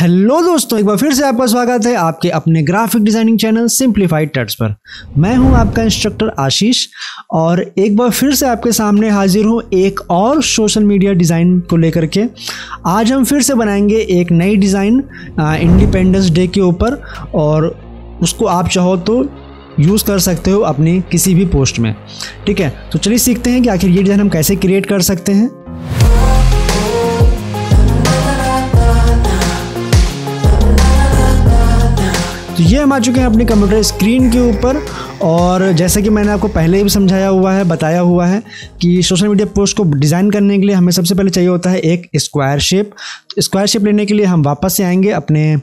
Hello दोस्तों, एक बार फिर से आपका स्वागत है आपके अपने ग्राफिक डिज़ाइनिंग चैनल सिंप्लीफाइड टर्ट्स पर। मैं हूँ आपका इंस्ट्रक्टर आशीष और एक बार फिर से आपके सामने हाजिर हूँ एक और सोशल मीडिया डिज़ाइन को लेकर के। आज हम फिर से बनाएँगे एक नई डिज़ाइन इंडिपेंडेंस डे के ऊपर और उसको आप चाहो तो यूज़ कर सकते हो अपनी किसी भी पोस्ट में। ठीक है तो चलिए सीखते हैं कि आखिर ये डिज़ाइन हम कैसे क्रिएट कर सकते हैं। तो ये हम आ चुके हैं अपने कंप्यूटर स्क्रीन के ऊपर। और जैसे कि मैंने आपको पहले भी समझाया हुआ है, बताया हुआ है कि सोशल मीडिया पोस्ट को डिज़ाइन करने के लिए हमें सबसे पहले चाहिए होता है एक स्क्वायर शेप स्क्वायर शेप लेने के लिए हम वापस से आएँगे अपने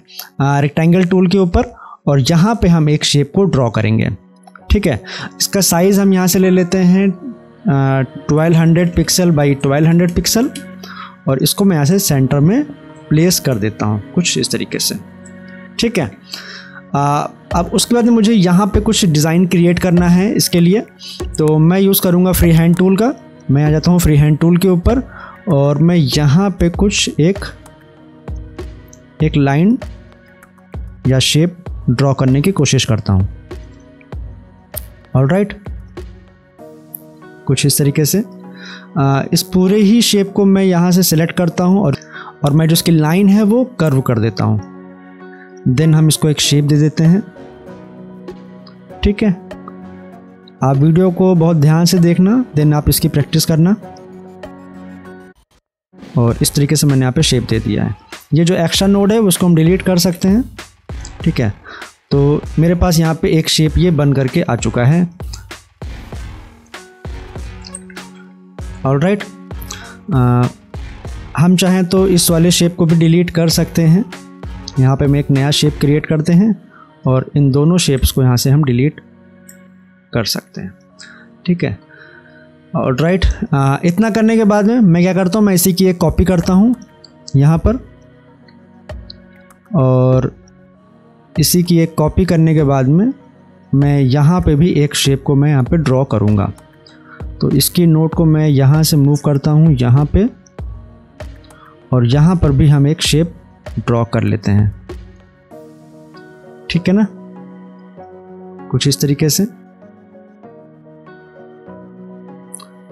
रेक्टेंगल टूल के ऊपर और यहाँ पे हम एक शेप को ड्रॉ करेंगे। ठीक है? इसका साइज़ हम यहाँ से ले लेते हैं twelve hundred pixel by twelve hundred pixel और इसको मैं यहाँ से सेंटर में प्लेस कर देता हूँ, कुछ इस तरीके से। ठीक है? अब उसके बाद मुझे यहाँ पे कुछ डिज़ाइन क्रिएट करना है इसके लिए। तो मैं यूज़ करूँगा फ्री हैंड टूल का। मैं आ जाता हूँ फ्री हैंड टूल के ऊपर और मैं यहाँ पे कुछ एक एक लाइन या शेप ड्रॉ करने की कोशिश करता हूँ। ऑल राइट कुछ इस तरीके से। आ, इस पूरे ही शेप को मैं यहाँ से सिलेक्ट करता हूँ और और मैं जो इसकी लाइन है वो कर्व कर देता हूँ। देन हम इसको एक शेप दे देते हैं। ठीक है? आप वीडियो को बहुत ध्यान से देखना देन आप इसकी प्रैक्टिस करना। और इस तरीके से मैंने यहाँ पे शेप दे दिया है। ये जो एक्स्ट्रा नोड है, उसको हम डिलीट कर सकते हैं। ठीक है? तो मेरे पास यहाँ पे एक शेप ये बन करके आ चुका है। ऑल राइट हम चाहें तो इस वाले शेप को भी डिलीट कर सकते हैं। यहाँ पे हम एक नया शेप क्रिएट करते हैं और इन दोनों शेप्स को यहाँ से हम डिलीट कर सकते हैं। ठीक है? और राइट इतना करने के बाद में मैं क्या करता हूँ? मैं इसी की एक कॉपी करता हूँ यहाँ पर। और इसी की एक कॉपी करने के बाद में मैं यहाँ पे भी एक शेप को मैं यहाँ पे ड्रॉ करूँगा। तो इसकी नोट को मैं यहाँ से मूव करता हूँ, यहाँ पे। और यहाँ पर भी हम एक शेप ड्रॉ कर लेते हैं। ठीक है ना? कुछ इस तरीके से।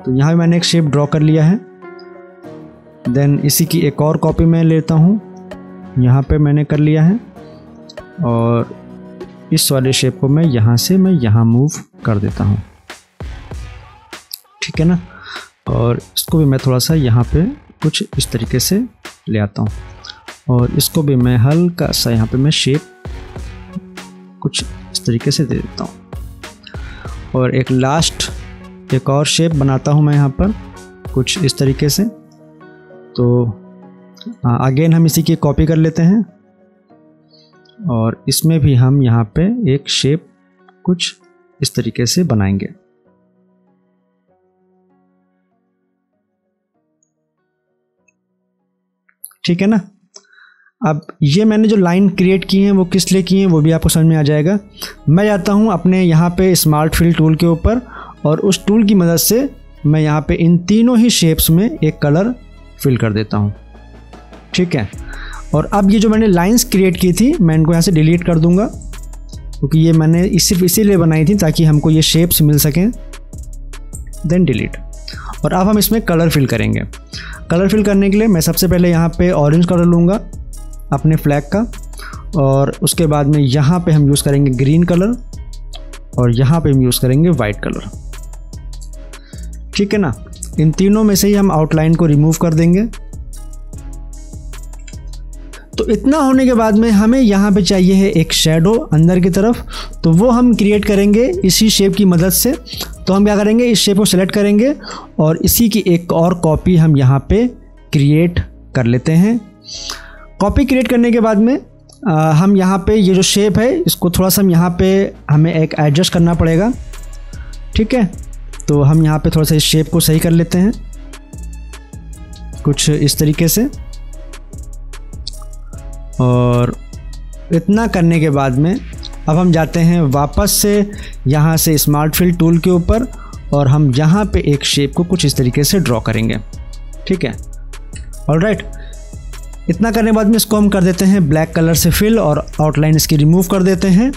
तो यहाँ भी मैंने एक शेप ड्रॉ कर लिया है। देन इसी की एक और कॉपी मैं लेता हूँ। यहाँ पे मैंने कर लिया है। और इस वाले शेप को मैं यहाँ से मैं यहाँ मूव कर देता हूँ। ठीक है ना? और इसको भी मैं थोड़ा सा यहाँ पे कुछ इस तरीके से ले आता हूँ। और इसको भी मैं हल्का सा यहाँ पे मैं शेप कुछ इस तरीके से दे देता हूँ। और एक लास्ट एक और शेप बनाता हूँ मैं यहाँ पर कुछ इस तरीके से। तो अगेन हम इसी की कॉपी कर लेते हैं। और इसमें भी हम यहाँ पे एक शेप कुछ इस तरीके से बनाएँगे। ठीक है ना? अब ये मैंने जो लाइन क्रिएट की है, वो किस लिए की है, वो भी आपको समझ में आ जाएगा। मैं जाता हूँ अपने यहाँ पे स्मार्ट फिल टूल के ऊपर और उस टूल की मदद से मैं यहाँ पे इन तीनों ही शेप्स में एक कलर फिल कर देता हूँ। ठीक है? और अब ये जो मैंने लाइंस क्रिएट की थी, मैं इनको यहाँ से डिलीट कर दूँगा, क्योंकि ये मैंने सिर्फ़ इसीलिए बनाई थी ताकि हमको ये शेप्स मिल सकें। देन डिलीट और अब हम इसमें कलर फिल करेंगे। कलर फिल करने के लिए मैं सबसे पहले यहाँ पे ऑरेंज कलर लूँगा। अपने फ्लैग का। और उसके बाद में यहाँ पे हम यूज़ करेंगे ग्रीन कलर और यहाँ पे हम यूज़ करेंगे वाइट कलर ठीक है ना? इन तीनों में से ही हम आउटलाइन को रिमूव कर देंगे। तो इतना होने के बाद में हमें यहाँ पे चाहिए है एक शेडो अंदर की तरफ़। तो वो हम क्रिएट करेंगे इसी शेप की मदद से। तो हम क्या करेंगे? इस शेप को सेलेक्ट करेंगे और इसी की एक और कॉपी हम यहाँ पे क्रिएट कर लेते हैं। कॉपी क्रिएट करने के बाद में आ, हम यहाँ पे ये जो शेप है इसको थोड़ा सा हम यहाँ पे हमें एक एडजस्ट करना पड़ेगा। ठीक है? तो हम यहाँ पे थोड़ा सा इस शेप को सही कर लेते हैं। कुछ इस तरीके से। और इतना करने के बाद में अब हम जाते हैं वापस से यहाँ से स्मार्ट फिल टूल के ऊपर और हम यहाँ पे एक शेप को कुछ इस तरीके से ड्रॉ करेंगे। ठीक है? ऑल राइट इतना करने के बाद में इसको हम कर देते हैं ब्लैक कलर से फिल और आउटलाइन इसकी रिमूव कर देते हैं।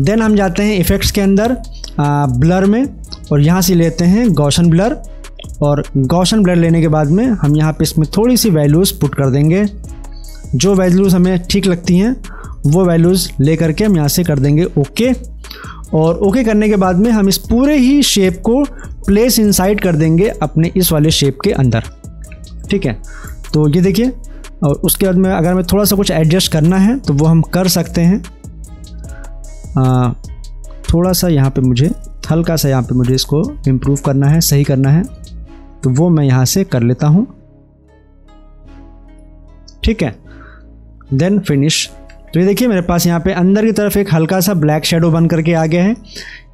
देन हम जाते हैं इफ़ेक्ट्स के अंदर ब्लर में और यहाँ से लेते हैं गौशन ब्लर और गौशन ब्लर लेने के बाद में हम यहाँ पे इसमें थोड़ी सी वैल्यूज़ पुट कर देंगे। जो वैल्यूज़ हमें ठीक लगती हैं, वो वैल्यूज़ ले करके हम यहाँ से कर देंगे ओके और ओके करने के बाद में हम इस पूरे ही शेप को प्लेस इनसाइड कर देंगे अपने इस वाले शेप के अंदर। ठीक है? तो ये देखिए और उसके बाद में अगर हमें थोड़ा सा कुछ एडजस्ट करना है तो वो हम कर सकते हैं। आ, थोड़ा सा यहाँ पे मुझे हल्का सा यहाँ पे मुझे इसको इम्प्रूव करना है सही करना है। तो वो मैं यहाँ से कर लेता हूँ। ठीक है? देन फिनिश तो ये देखिए मेरे पास यहाँ पे अंदर की तरफ़ एक हल्का सा ब्लैक शेडो बन करके आ गया है।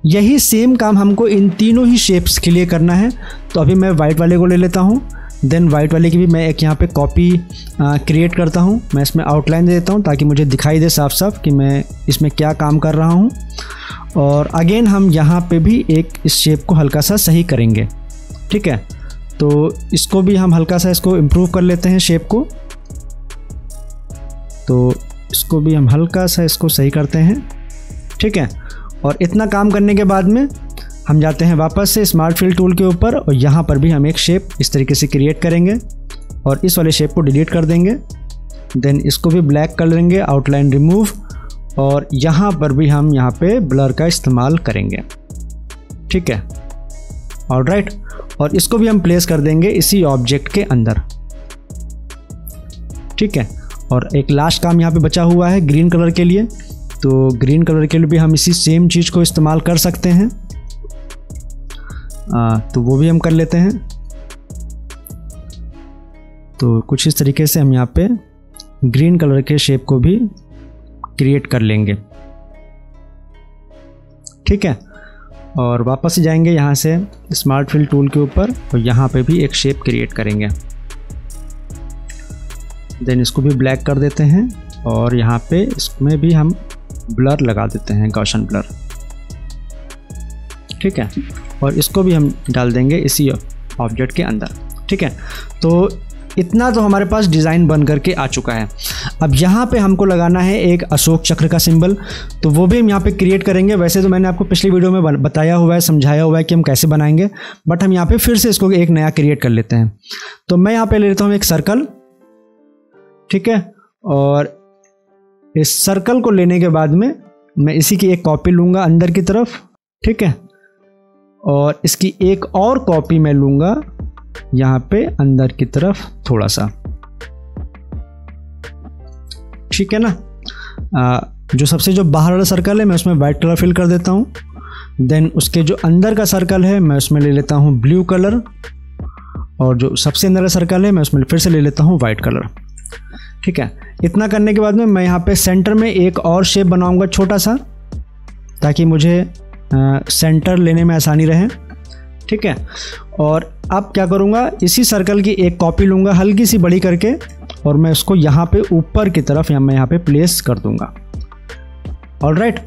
यही सेम काम हमको इन तीनों ही शेप्स के लिए करना है। तो अभी मैं वाइट वाले को ले लेता हूँ। देन वाइट वाले की भी मैं एक यहाँ पे कॉपी क्रिएट करता हूँ। मैं इसमें आउटलाइन दे देता हूँ ताकि मुझे दिखाई दे साफ़ साफ़ कि मैं इसमें क्या काम कर रहा हूँ। और अगेन हम यहाँ पे भी एक इस शेप को हल्का सा सही करेंगे। ठीक है? तो इसको भी हम हल्का सा इसको इम्प्रूव कर लेते हैं शेप को। तो इसको भी हम हल्का सा इसको सही करते हैं। ठीक है? और इतना काम करने के बाद में हम जाते हैं वापस से स्मार्ट फ़ील्ड टूल के ऊपर और यहाँ पर भी हम एक शेप इस तरीके से क्रिएट करेंगे और इस वाले शेप को डिलीट कर देंगे। देन इसको भी ब्लैक कर लेंगे आउटलाइन रिमूव और यहाँ पर भी हम यहाँ पे ब्लर का इस्तेमाल करेंगे। ठीक है? और राइट और इसको भी हम प्लेस कर देंगे इसी ऑब्जेक्ट के अंदर। ठीक है? और एक लास्ट काम यहाँ पे बचा हुआ है ग्रीन कलर के लिए। तो ग्रीन कलर के लिए भी हम इसी सेम चीज़ को इस्तेमाल कर सकते हैं। आ, तो वो भी हम कर लेते हैं। तो कुछ इस तरीके से हम यहाँ पे ग्रीन कलर के शेप को भी क्रिएट कर लेंगे। ठीक है? और वापस जाएँगे यहाँ से स्मार्ट फिल टूल के ऊपर और यहाँ पे भी एक शेप क्रिएट करेंगे। देन इसको भी ब्लैक कर देते हैं और यहाँ पे इसमें भी हम ब्लर लगा देते हैं गौशन ब्लर ठीक है? और इसको भी हम डाल देंगे इसी ऑब्जेक्ट के अंदर, ठीक है? तो इतना तो हमारे पास डिज़ाइन बन करके आ चुका है। अब यहाँ पे हमको लगाना है एक अशोक चक्र का सिंबल तो वो भी हम यहाँ पे क्रिएट करेंगे। वैसे तो मैंने आपको पिछली वीडियो में बताया हुआ है, समझाया हुआ है कि हम कैसे बनाएँगे बट हम यहाँ पे फिर से इसको एक नया क्रिएट कर लेते हैं। तो मैं यहाँ पे ले लेता हूँ एक सर्कल ठीक है? और इस सर्कल को लेने के बाद में मैं इसी की एक कॉपी लूँगा अंदर की तरफ़, ठीक है? और इसकी एक और कॉपी मैं लूँगा यहाँ पे अंदर की तरफ़ थोड़ा सा ठीक है ना? आ, जो सबसे जो बाहर वाला सर्कल है मैं उसमें वाइट कलर फिल कर देता हूँ। देन उसके जो अंदर का सर्कल है मैं उसमें ले लेता हूँ ब्लू कलर और जो सबसे अंदर का सर्कल है मैं उसमें फिर से ले लेता हूँ वाइट कलर ठीक है? इतना करने के बाद में मैं यहाँ पे सेंटर में एक और शेप बनाऊँगा छोटा सा ताकि मुझे सेंटर लेने में आसानी रहे, ठीक है? और अब क्या करूँगा, इसी सर्कल की एक कॉपी लूँगा, हल्की सी बड़ी करके, और मैं उसको यहाँ पे ऊपर की तरफ़ या मैं यहाँ पे प्लेस कर दूँगा। ऑल राइट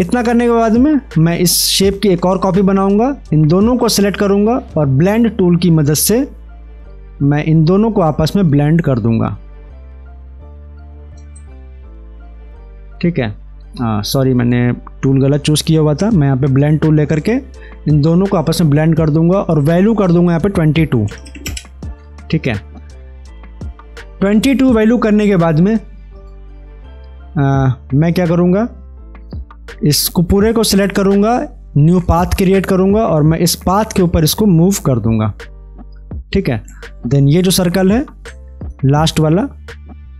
इतना करने के बाद में मैं इस शेप की एक और कॉपी बनाऊँगा, इन दोनों को सिलेक्ट करूँगा, और ब्लेंड टूल की मदद से मैं इन दोनों को आपस में ब्लेंड कर दूँगा। ठीक है? सॉरी मैंने टूल गलत चूज़ किया हुआ था। मैं यहाँ पे ब्लेंड टूल लेकर के इन दोनों को आपस में ब्लेंड कर दूँगा और वैल्यू कर दूँगा यहाँ पे ट्वेंटी टू ठीक है? ट्वेंटी टू वैल्यू करने के बाद में आ, मैं क्या करूँगा? इसको पूरे को सिलेक्ट करूँगा न्यू पाथ क्रिएट करूँगा और मैं इस पाथ के ऊपर इसको मूव कर दूँगा। ठीक है? देन ये जो सर्कल है लास्ट वाला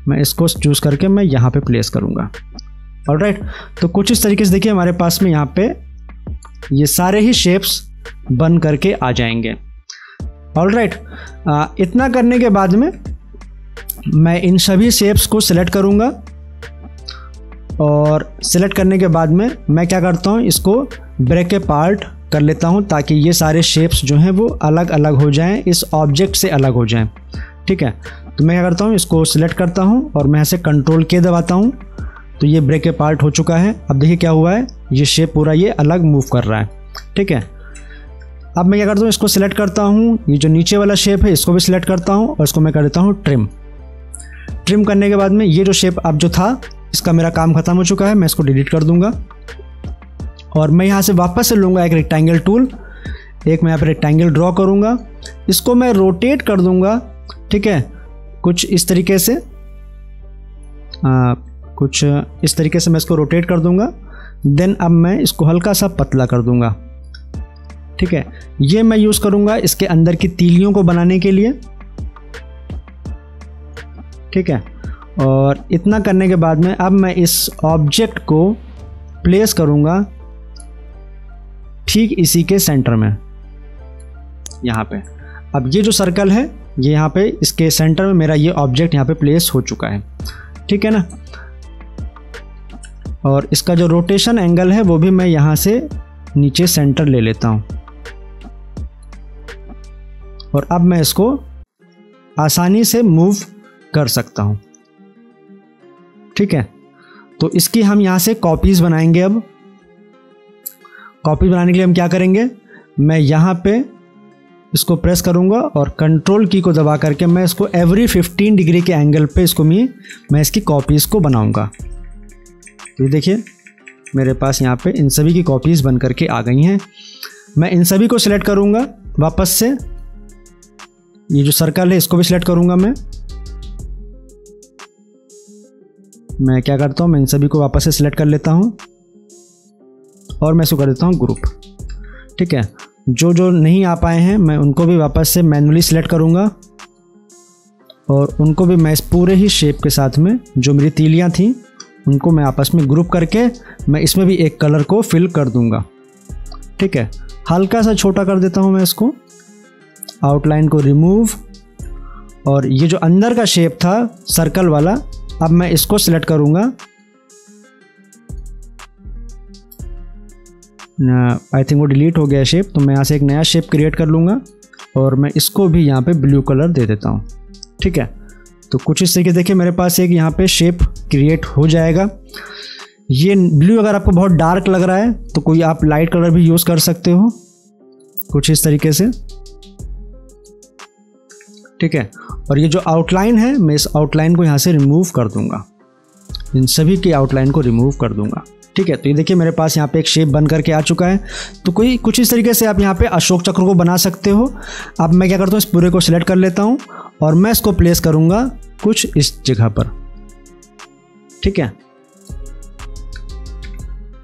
मैं इसको चूज़ करके मैं यहाँ पे प्लेस करूँगा। ऑल राइट तो कुछ इस तरीके से देखिए हमारे पास में यहाँ पे ये सारे ही शेप्स बन करके आ जाएँगे। ऑल राइट इतना करने के बाद में मैं इन सभी शेप्स को सिलेक्ट करूँगा। और सिलेक्ट करने के बाद में मैं क्या करता हूँ, इसको ब्रेक ए पार्ट कर लेता हूँ ताकि ये सारे शेप्स जो हैं वो अलग अलग हो जाएँ, इस ऑब्जेक्ट से अलग हो जाएँ। ठीक है? तो मैं क्या करता हूँ, इसको सिलेक्ट करता हूँ और मैं ऐसे कंट्रोल के दबाता हूँ। तो ये ब्रेक के पार्ट हो चुका है। अब देखिए क्या हुआ है। ये शेप पूरा ये अलग मूव कर रहा है। ठीक है? अब मैं क्या करता हूँ, इसको सिलेक्ट करता हूँ। ये जो नीचे वाला शेप है, इसको भी सिलेक्ट करता हूँ और इसको मैं कर देता हूँ ट्रिम ट्रिम करने के बाद में ये जो शेप अब जो था, इसका मेरा काम ख़त्म हो चुका है। मैं इसको डिलीट कर दूँगा। और मैं यहाँ से वापस से लूँगा एक रेक्टेंगल टूल एक मैं यहाँ पर रेक्टेंगल ड्रॉ करूँगा। इसको मैं रोटेट कर दूँगा। ठीक है? कुछ इस तरीके से। कुछ, इस तरीके से मैं इसको रोटेट कर दूँगा। देन अब मैं इसको हल्का सा पतला कर दूँगा। ठीक है? ये मैं यूज़ करूँगा इसके अंदर की तीलियों को बनाने के लिए। ठीक है? और इतना करने के बाद में अब मैं इस ऑब्जेक्ट को प्लेस करूँगा ठीक इसी के सेंटर में। यहाँ पे। अब ये जो सर्कल है, ये यहाँ पे इसके सेंटर में मेरा ये ऑब्जेक्ट यहाँ पे प्लेस हो चुका है। ठीक है ना? और इसका जो रोटेशन एंगल है, वो भी मैं यहाँ से नीचे सेंटर ले लेता हूँ। और अब मैं इसको आसानी से मूव कर सकता हूँ। ठीक है? तो इसकी हम यहाँ से कॉपीज़ बनाएँगे अब। कॉपी बनाने के लिए हम क्या करेंगे? मैं यहाँ पे इसको प्रेस करूँगा और कंट्रोल की को दबा करके मैं इसको एवरी 15 डिग्री के एंगल पे इसको मैं मैं इसकी कॉपीज़ को बनाऊँगा। तो देखिए, मेरे पास यहाँ पे इन सभी की कॉपीज़ बन करके आ गई हैं। मैं इन सभी को सिलेक्ट करूँगा वापस से। ये जो सर्कल है, इसको भी सिलेक्ट करूँगा मैं। मैं क्या करता हूँ, मैं इन सभी को वापस से सिलेक्ट कर लेता हूँ। और मैं इसको कर देता हूँ ग्रुप ठीक है? जो जो नहीं आ पाए हैं, मैं उनको भी वापस से मैनुअली सिलेक्ट करूँगा। और उनको भी मैं इस पूरे ही शेप के साथ में, जो मेरी तीलियाँ थी उनको मैं आपस में ग्रुप करके मैं इसमें भी एक कलर को फिल कर दूँगा। ठीक है? हल्का सा छोटा कर देता हूँ मैं इसको। आउटलाइन को रिमूव और ये जो अंदर का शेप था सर्कल वाला, अब मैं इसको सिलेक्ट करूँगा। आई थिंक वो डिलीट हो गया शेप तो मैं यहाँ से एक नया शेप क्रिएट कर लूँगा। और मैं इसको भी यहाँ पे ब्लू कलर दे देता हूँ। ठीक है? तो कुछ इस तरीके देखिए, मेरे पास एक यहाँ पे शेप क्रिएट हो जाएगा। ये ब्लू अगर आपको बहुत डार्क लग रहा है तो कोई आप लाइट कलर भी यूज़ कर सकते हो। कुछ इस तरीके से। ठीक है? और ये जो आउटलाइन है, मैं इस आउटलाइन को यहाँ से रिमूव कर दूँगा। इन सभी की आउटलाइन को रिमूव कर दूँगा। ठीक है? तो ये देखिए, मेरे पास यहाँ पे एक शेप बन करके आ चुका है। तो कोई, कुछ इस तरीके से आप यहाँ पे अशोक चक्र को बना सकते हो। अब मैं क्या करता हूँ, इस पूरे को सिलेक्ट कर लेता हूँ और मैं इसको प्लेस करूँगा कुछ इस जगह पर। ठीक है?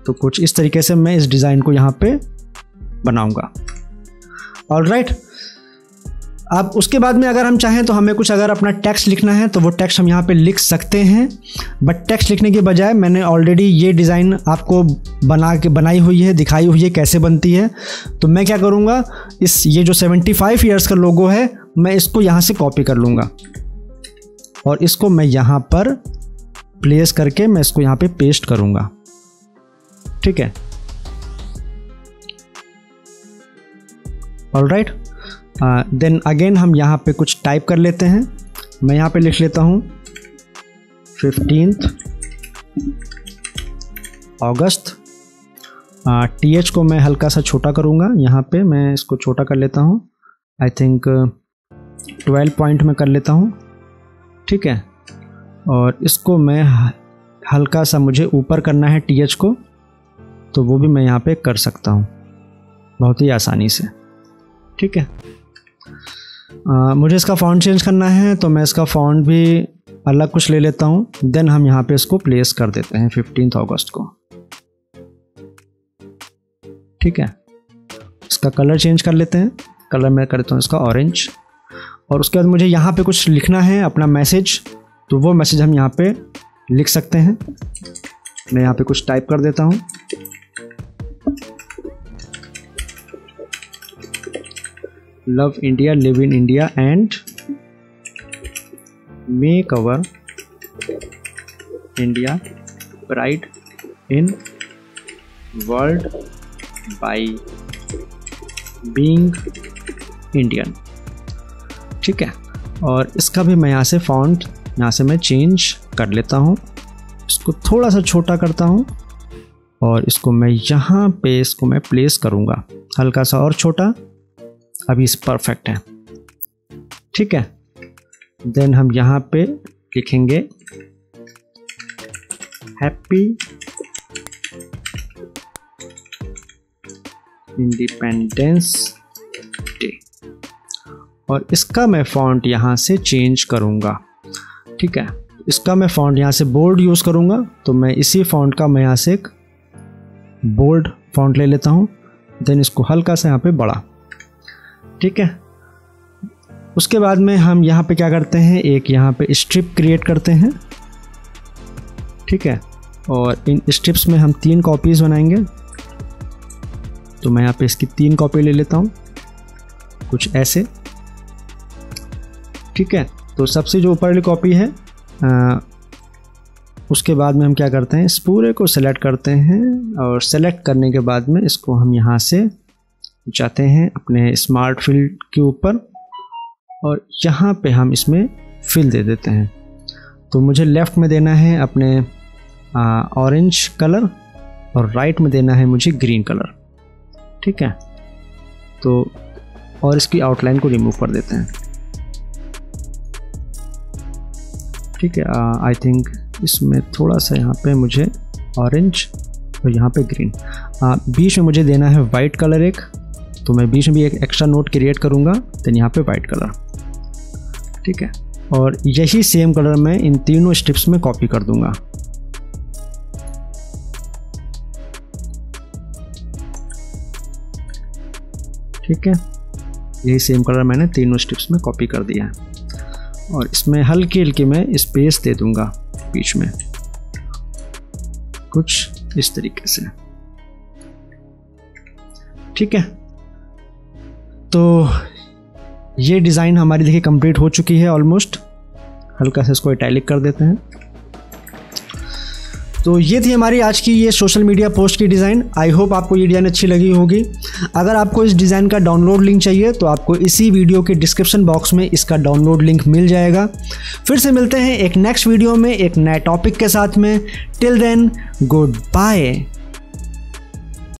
तो कुछ इस तरीके से मैं इस डिज़ाइन को यहाँ पे बनाऊँगा। ऑल राइट अब उसके बाद में अगर हम चाहें तो हमें कुछ अगर अपना टेक्स्ट लिखना है तो वो टेक्स्ट हम यहाँ पे लिख सकते हैं। बट टेक्स्ट लिखने के बजाय मैंने ऑलरेडी ये डिज़ाइन आपको बना के, बनाई हुई है, दिखाई हुई है, कैसे बनती है। तो मैं क्या करूँगा? इस ये जो 75 फाइव ईयर्स का लोगो है, मैं इसको यहाँ से कॉपी कर लूँगा। और इसको मैं यहाँ पर प्लेस करके मैं इसको यहाँ पे पेस्ट करूँगा। ठीक है? ऑल राइट देन अगेन हम यहाँ पे कुछ टाइप कर लेते हैं। मैं यहाँ पे लिख लेता हूँ। फिफ्टींथ अगस्त टी एच को मैं हल्का सा छोटा करूँगा। यहाँ पे मैं इसको छोटा कर लेता हूँ। आई थिंक ट्वेल्व पॉइंट में कर लेता हूँ। ठीक है? और इसको मैं हल्का सा मुझे ऊपर करना है टी एच को तो वो भी मैं यहाँ पे कर सकता हूँ। बहुत ही आसानी से। ठीक है? आ, मुझे इसका फ़ॉन्ट चेंज करना है तो मैं इसका फ़ॉन्ट भी अलग कुछ ले लेता हूँ। देन हम यहाँ पे इसको प्लेस कर देते हैं फिफ्टीन अगस्त को। ठीक है? इसका कलर चेंज कर लेते हैं। कलर मैं कर देता हूँ इसका ऑरेंज और उसके बाद मुझे यहाँ पे कुछ लिखना है अपना मैसेज तो वो मैसेज हम यहाँ पे लिख सकते हैं। मैं यहाँ पे कुछ टाइप कर देता हूँ। Love India live in India and make our India pride in world by being Indian ठीक है? और इसका भी मैं यहाँ से फाउंड यहाँ से मैं चेंज कर लेता हूँ। इसको थोड़ा सा छोटा करता हूँ और इसको मैं यहाँ पे इसको मैं प्लेस करूँगा। हल्का सा और छोटा। अभी इस परफेक्ट है। ठीक है? देन हम यहाँ पे लिखेंगे हैप्पी इंडिपेंडेंस डे और इसका मैं फॉन्ट यहाँ से चेंज करूँगा। ठीक है? इसका मैं फॉन्ट यहाँ से बोल्ड यूज़ करूँगा तो मैं इसी फॉन्ट का मैं यहाँ से एक बोल्ड फॉन्ट ले लेता हूँ देन इसको हल्का सा यहाँ पे बड़ा। ठीक है? उसके बाद में हम यहाँ पे क्या करते हैं? एक यहाँ पे स्ट्रिप क्रिएट करते हैं। ठीक है? और इन स्ट्रिप्स में हम तीन कॉपीज़ बनाएँगे। तो मैं यहाँ पे इसकी तीन कॉपी ले लेता हूँ, कुछ ऐसे। ठीक है? तो सबसे जो ऊपर वाली कॉपी है आ, उसके बाद में हम क्या करते हैं इस पूरे को सेलेक्ट करते हैं और सेलेक्ट करने के बाद में इसको हम यहाँ से जाते हैं अपने स्मार्ट फ़ील्ड के ऊपर और यहाँ पे हम इसमें फिल दे देते हैं। तो मुझे लेफ़्ट में देना है अपने ऑरेंज कलर और राइट में देना है मुझे ग्रीन कलर ठीक है? तो और इसकी आउटलाइन को रिमूव कर देते हैं। ठीक है आई थिंक इसमें थोड़ा सा यहाँ पे मुझे ऑरेंज और यहाँ पे ग्रीन आ, बीच में मुझे देना है वाइट कलर एक तो मैं बीच में भी एक एक्स्ट्रा नोट क्रिएट करूँगा देन यहाँ पे वाइट कलर ठीक है और यही सेम कलर मैं इन तीनों स्ट्रिप्स में कॉपी कर दूँगा. ठीक है यही सेम कलर मैंने तीनों स्ट्रिप्स में कॉपी कर दिया है. और इसमें हल्के हल्के मैं स्पेस दे दूँगा बीच में। कुछ इस तरीके से। ठीक है? तो ये डिज़ाइन हमारी देखिए कंप्लीट हो चुकी है ऑलमोस्ट हल्का से इसको इटैलिक कर देते हैं। तो ये थी हमारी आज की ये सोशल मीडिया पोस्ट की डिज़ाइन आई होप आपको ये डिज़ाइन अच्छी लगी होगी. अगर आपको इस डिज़ाइन का डाउनलोड लिंक चाहिए तो आपको इसी वीडियो के डिस्क्रिप्शन बॉक्स में इसका डाउनलोड लिंक मिल जाएगा. फिर से मिलते हैं एक नेक्स्ट वीडियो में, एक नए टॉपिक के साथ में. Till then good bye